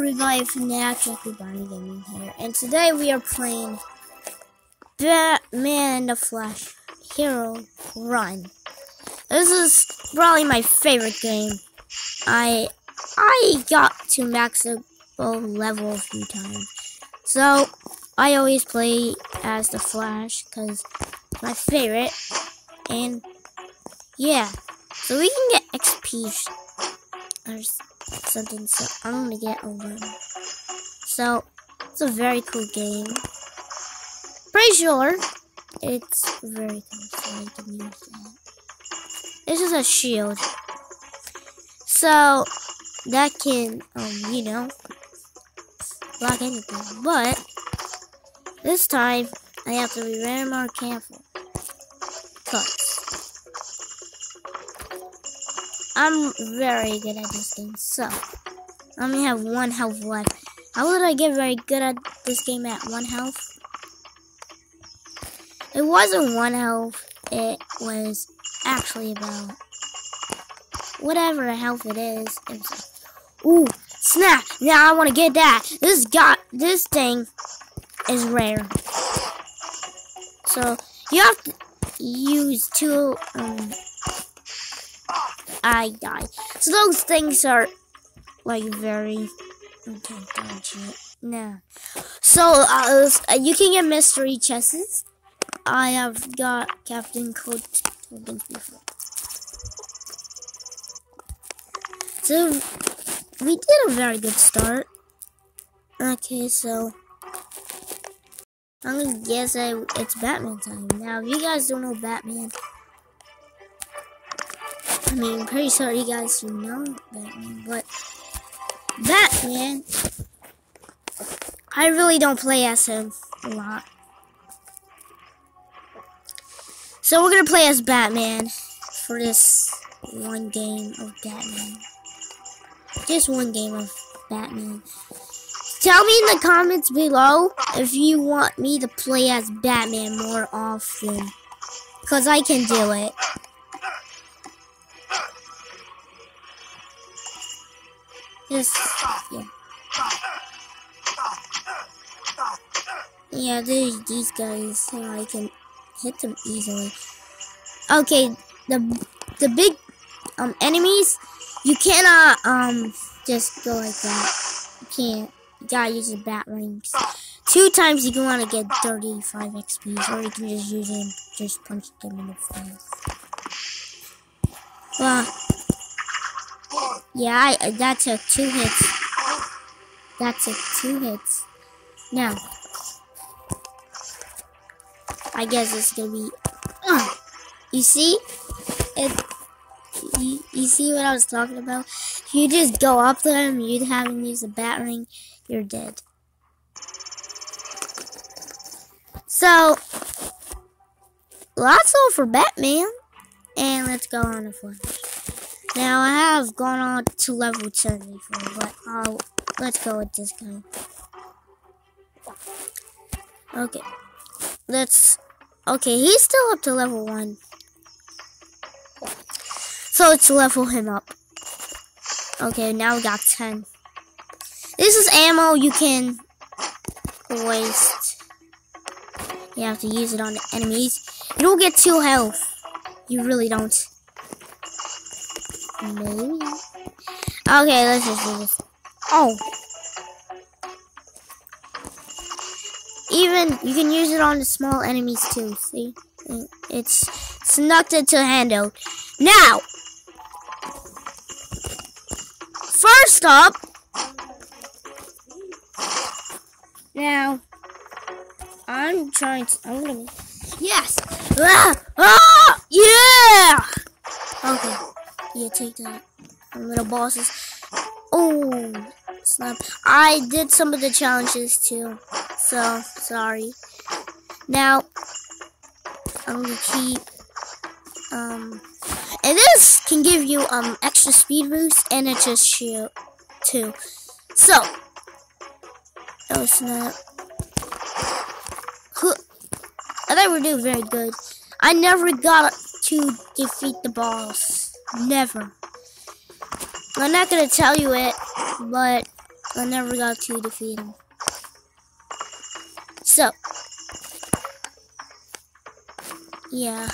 everybody, Fanatic Bonnie Gaming here, and today we are playing Batman the Flash Hero Run. This is probably my favorite game. I I got to maxable level a few times, so I always play as the Flash because my favorite, and yeah, so we can get XP or something. So I'm gonna get a one. So it's a very cool game. Pretty sure it's very cool. So I can use that. This is a shield. So that can, um, you know, block anything. But this time I have to be very more careful. I'm very good at this game, so I only have one health left. How would I get very good at this game at one health? It wasn't one health, it was actually about whatever health it is. It was like, ooh, snap! Now I want to get that. This got this thing is rare, so you have to use two um, I die. So those things are like very okay. No. So uh, you can get mystery chests. I have got Captain tokens before. So we did a very good start. Okay, so I'm gonna guess I, it's Batman time. Now, if you guys don't know Batman, I mean, I'm pretty sure you guys know Batman, but Batman, I really don't play as him a lot. So we're gonna play as Batman for this one game of Batman. Just one game of Batman. Tell me in the comments below if you want me to play as Batman more often. Because I can do it. Just, yeah. Yeah, there's these guys, so I can hit them easily. Okay, the the big um enemies, you cannot um just go like that. You can't. You gotta use the bat rings. Two times you can want to get 35 XP, or you can just use them, just punch them in the face. Well, yeah, I, that took two hits. That took two hits. Now, I guess it's gonna be. Uh, you see, it. You, you see what I was talking about? If you just go up to him, you haven't used a bat ring, you're dead. So, that's all for Batman. And let's go on to Flash. Now, I have gone on to level 10 but I'll, let's go with this guy. Okay. Let's... Okay, he's still up to level 1. So let's level him up. Okay, now we got 10. This is ammo you can waste. You have to use it on the enemies. You don't get 2 health. You really don't. Maybe. Okay, let's just do this. Oh. Even, you can use it on the small enemies too, see? It's snuck into handle. Now! First up, now, I'm trying to, I'm gonna, yes! Ah! Ah! Yeah! Okay. Yeah, take that. Little bosses. Oh, snap. I did some of the challenges too. So, sorry. Now, I'm gonna keep, um, and this can give you, um, extra speed boost and it just shield too. So, oh snap. I think we're doing very good. I never got to defeat the boss. Never. I'm not gonna tell you it, but I never got to defeat him. So, yeah,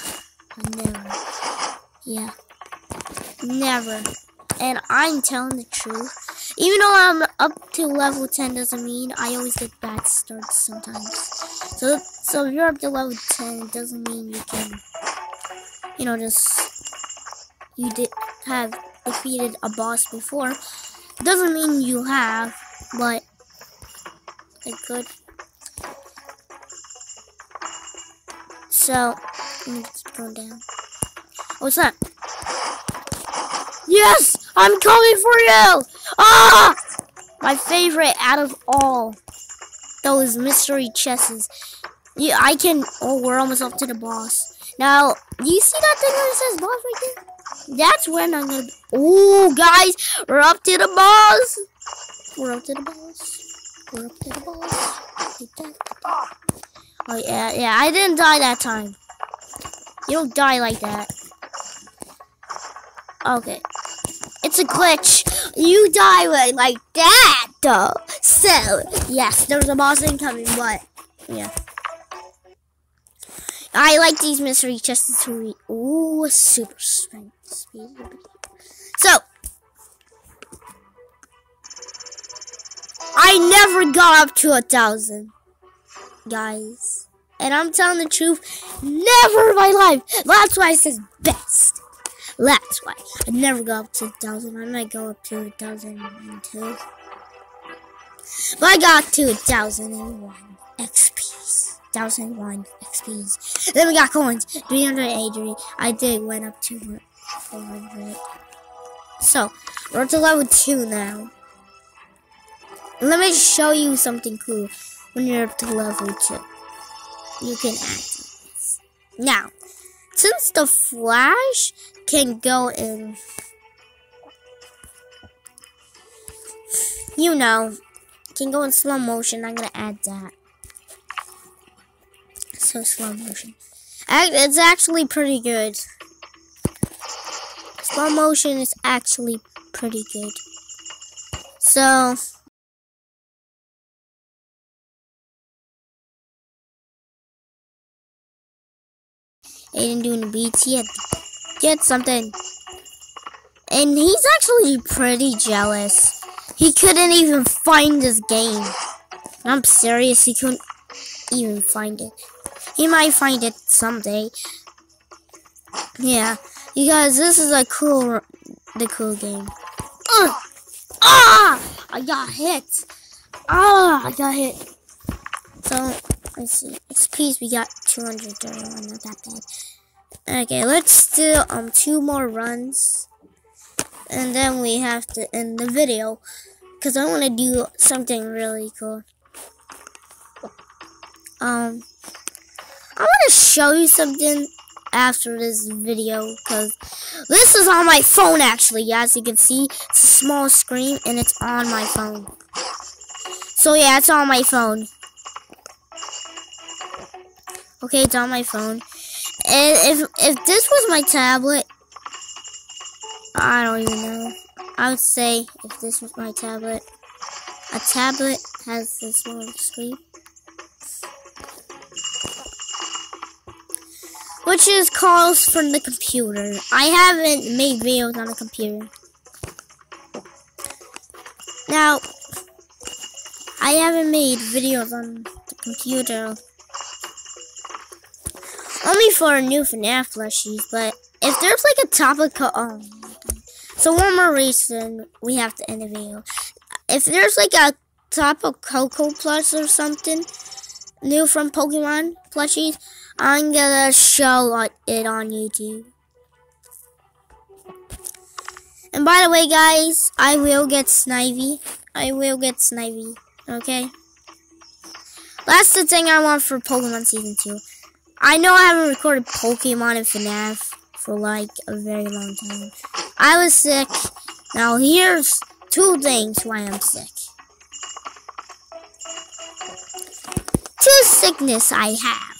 never, yeah, never. And I'm telling the truth. Even though I'm up to level 10 doesn't mean I always get bad starts sometimes. So, so if you're up to level 10, it doesn't mean you can, you know, just, you did have defeated a boss before. Doesn't mean you have, but it could. So, keep going down. What's that? Yes! I'm coming for you! Ah! My favorite out of all those mystery chests. Yeah, I can. Oh, we're almost up to the boss. Now, do you see that thing that says boss right there? That's when I'm gonna. Oh, guys, we're up to the boss. We're up to the boss. We're up to the boss. Oh yeah, yeah. I didn't die that time. You don't die like that. Okay. It's a glitch. You die like, like that, though. So, yes, there's a boss incoming, but, yeah. I like these mystery chests to read. Ooh, super strength. So, I never got up to a thousand, guys. And I'm telling the truth, never in my life. That's why it says best. That's why. I never go up to a thousand. I might go up to a thousand and two. But I got to a thousand and one XPs. Thousand one XPs. Then we got coins. 380. I did went up to 400. So, we're to level 2 now. Let me show you something cool when you're up to level 2. You can add this. Now, since the Flash can go in, you know, can go in slow motion, I'm gonna add that. So slow motion. It's actually pretty good. Slow motion is actually pretty good. So, Aiden doing the beats. He had get something. And he's actually pretty jealous. He couldn't even find this game. I'm serious, he couldn't even find it. He might find it someday. Yeah, because this is a cool, the cool game. Ugh! Ah! I got hit. Ah! I got hit. So, let's see. XP's we got 231, not that bad. Okay, let's do um two more runs. And then we have to end the video. Because I want to do something really cool. Um, I want to show you something after this video. Because this is on my phone, actually. As you can see, it's a small screen and it's on my phone. So yeah, it's on my phone. Okay, it's on my phone. And if if this was my tablet, I don't even know. I would say if this was my tablet, a tablet has this little screen. Which is calls from the computer. I haven't made videos on a computer. Now, I haven't made videos on the computer only for new FNAF plushies, but if there's like a topical, oh, so one more reason we have to end the video. If there's like a Tapu Koko plus or something new from Pokemon plushies, I'm gonna show it on YouTube. And by the way, guys, I will get Snivy. I will get Snivy. Okay? That's the thing I want for Pokemon Season 2. I know I haven't recorded Pokemon and FNAF for like a very long time. I was sick. Now here's two things why I'm sick. Two sickness I have.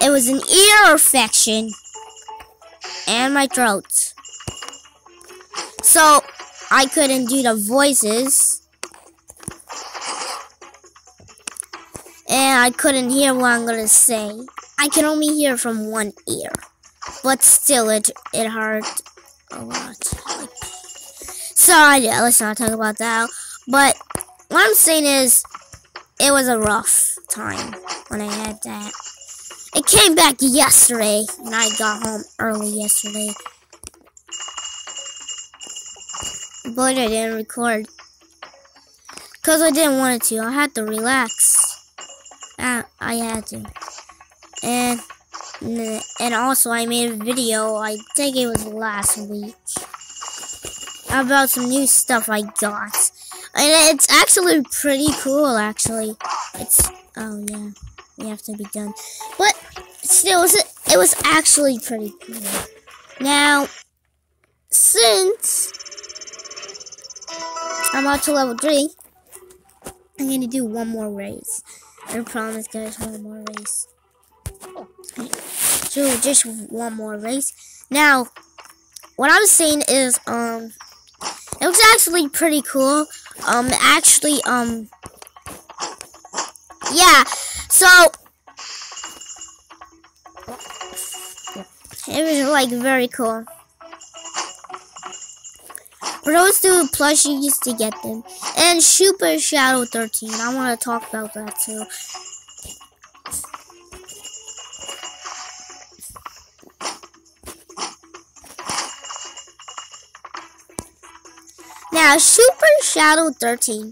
It was an ear infection and my throat. So I couldn't do the voices. And I couldn't hear what I'm gonna say. I can only hear from one ear. But still it it hurt a lot. So yeah, let's not talk about that. But what I'm saying is it was a rough time when I had that. It came back yesterday, and I got home early yesterday. But I didn't record. Because I didn't want to. I had to relax. I, I had to. And and also I made a video, I think it was last week, about some new stuff I got. And it's actually pretty cool, actually. It's, oh yeah, we have to be done. But still, it was, actually pretty cool. Now, since I'm up to level 3, I'm to do one more race. I promise, guys, one more race. So, just one more race. Now, what I was saying is, um, it was actually pretty cool. Um, actually, um, yeah, so, it was, like, very cool. Those two plushies to get them. And Super Shadow 13. I want to talk about that too. Now, Super Shadow 13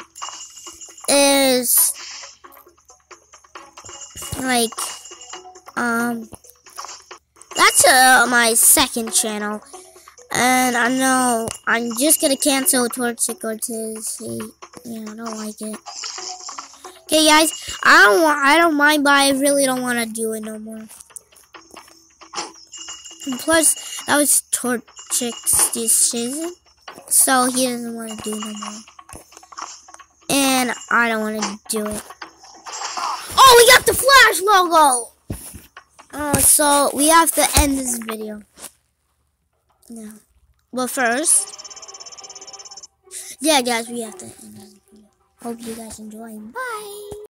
is like, um, uh, my second channel. And I know I'm just gonna cancel Torchic he, yeah, I don't like it. Okay, guys, I don't want, I don't mind, but I really don't want to do it no more. And plus, that was Torchic's decision, so he doesn't want to do no more. And I don't want to do it. Oh, we got the Flash logo! Oh, so we have to end this video. Yeah. But first, yeah, guys, we have to end this video. Hope you guys enjoy. Bye.